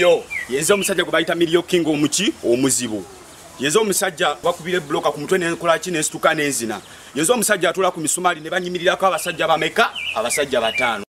yo yenze omusajja gwe bayita milio king omuki? Omuzibu. Yenze omusajja bakubira ebuloka ku mutwe nenkolaki nensituka nenzina? Yenze omusajja atula ku misumaali ne banyimirirako abasajja bameka abasajja bataano.